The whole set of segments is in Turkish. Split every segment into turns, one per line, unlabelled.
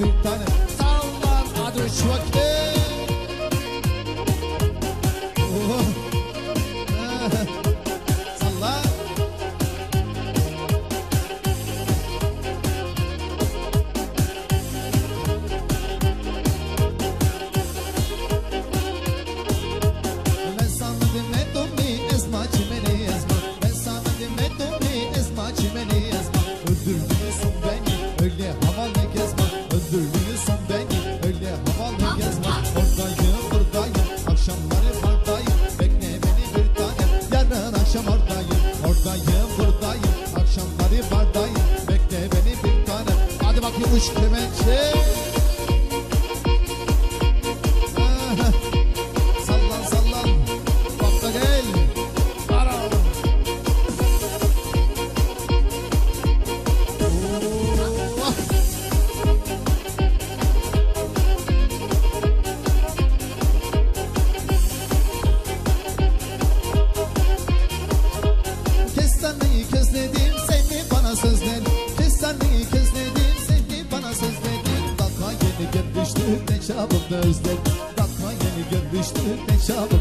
You.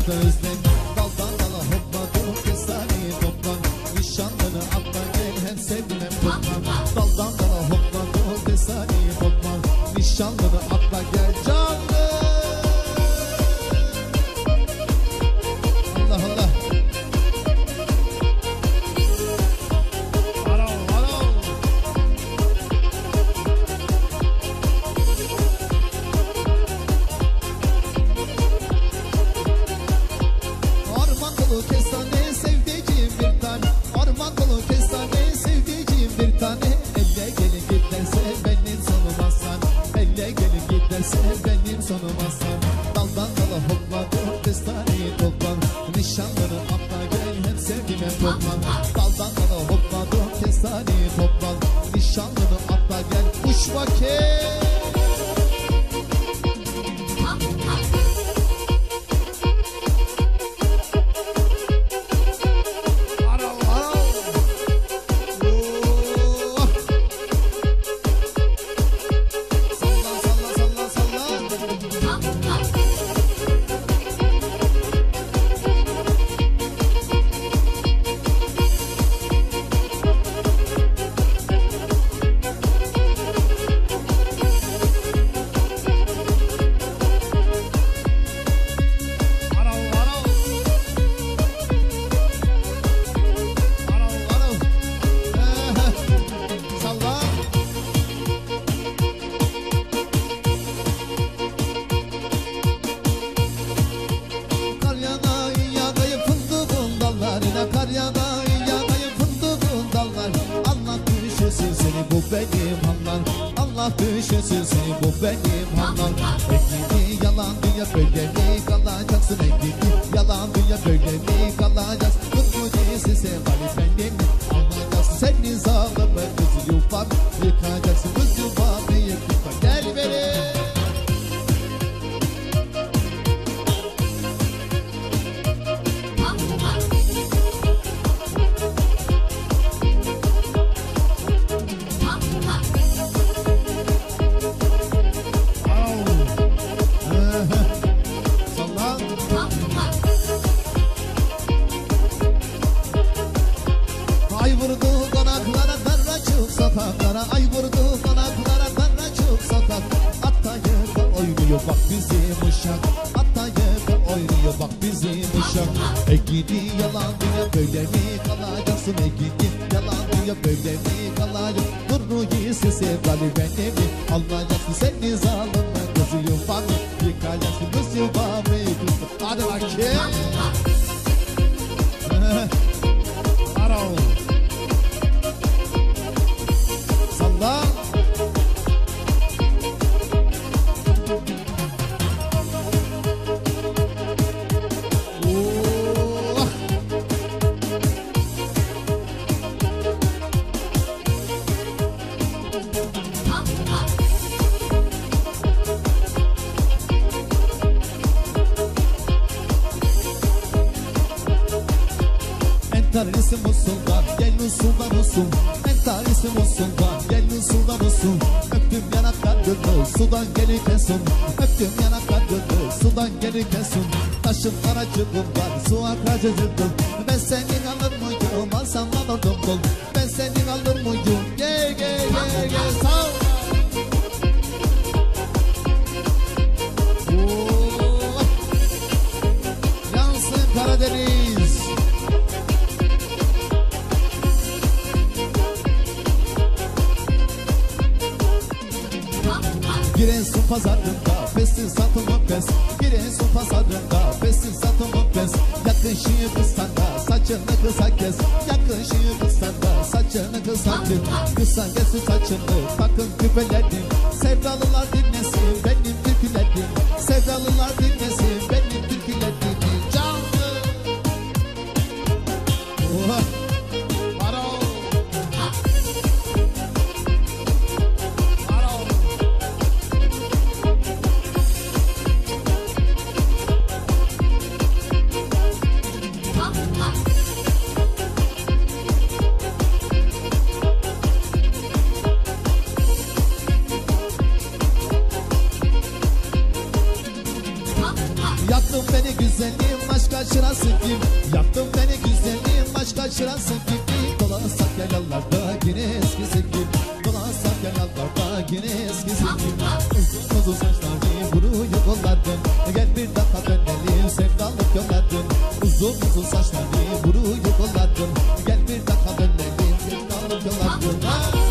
da özlem Daldan dala hoppa dur kız sani toplan Nişanlını atla gel hem sevdim Daldan dala hoppa dur kız sani toplan Nişanlını Yeah. yanayım yanayım fındığın dallar. Allah düşünsün seni bu benim hanlar Allah düşünsün seni bu benim hanlar Ekini yalan dünya böyle mi kalacaksın ekini yalan dünya böyle mi bizim uşak Atlayıp oynuyor bak bizim uşak. E gidi yalan diyor böyle mi kalacaksın? E gidi yalan diyor böyle mi kalacaksın? Nurru'yu sesi bari ben evi Almayacaksın seni zalımla kızı yuvanı Yıkayacaksın kız yuvanı Hadi bakayım. Arao. Entarisi musuldan gel usuldan usul Öptüm yanaklar gönlü sudan gelirken sun Öptüm yanaklar gönlü sudan gelirken sun Taşım aracılığım var su akracıcıldım Ben senin alır mıyım alsam alırdım bul Giresun pazarında Pesin satımı pes. Giresun pazarında Pesin satımı pes. Yakın şiir kıstanda Saçını kısa kes. Yakın şiir kıstanda Saçını kısa kes. Kısa kes saçını Takın küpelerini. Sevdalılar dinlesin Benim türkülerimi Sevdalılar dinlesin Yaktın beni güzelliğim başka şırası kim? Yaktın beni güzelliğim başka şırası kim? Dolansak yayalarda yine eskisi kim Dolansak yayalarda yine eskisi kim Uzun uzun saçlarını vuruyor kollardım Gel bir dakika dönelim sevdalık yollardım Uzun uzun saçlarını vuruyor kollardım Gel bir dakika dönelim sevdalık yollardım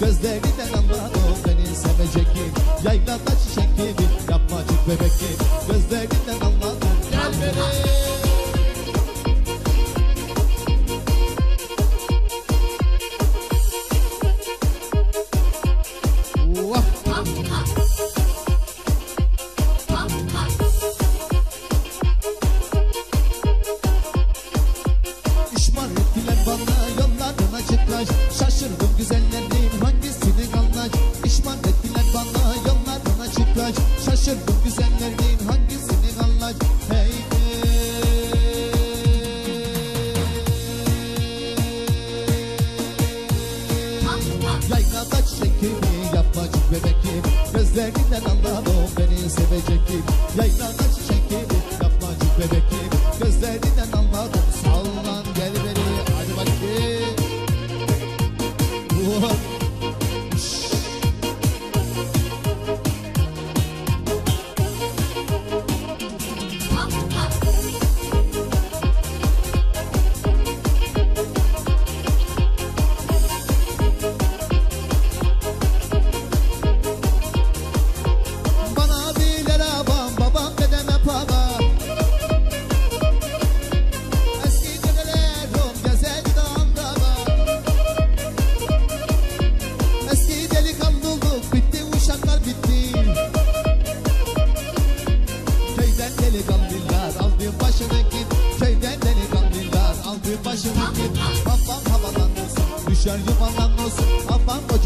Gözlerinden anladım beni sevecek gibi. Yaylada çiçek gibi yapmacık bebek gibi. Gözlerinden anladım gel beni. Vah! İşman ettiler bana çıklaş Şaşırdım güzellerin çıklaş Şaşırdım güzellerin hangisini anlaş Hey Yaylada çiçek gibi yapmacık bebek gibi Gözlerinden anladım beni sevecek gibi Yaylada çiçek gibi yapmacık bebek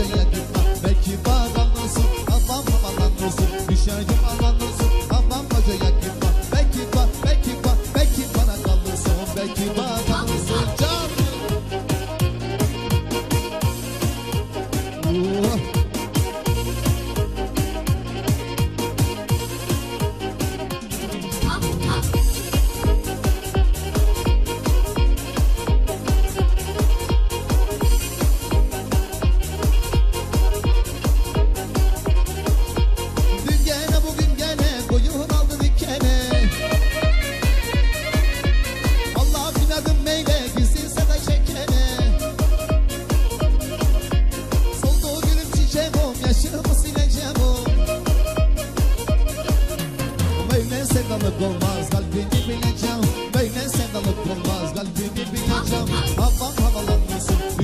gonna get my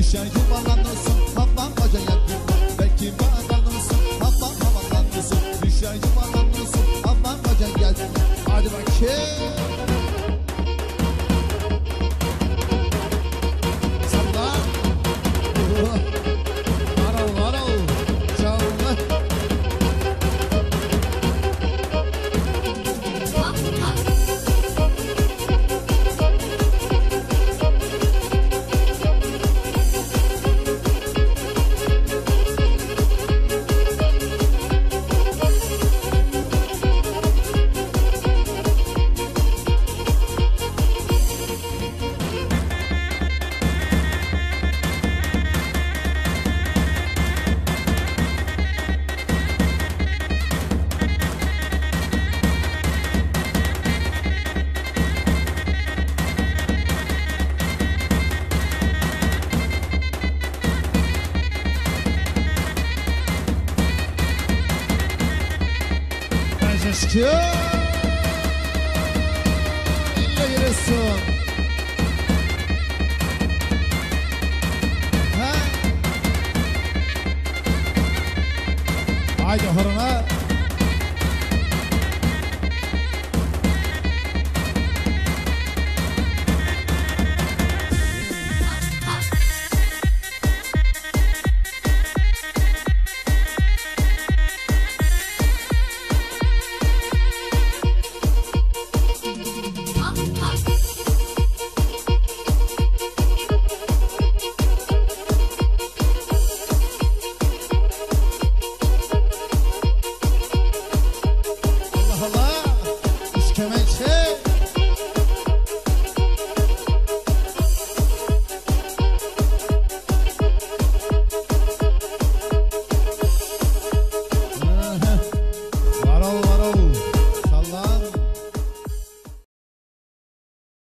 shine. Haydi horona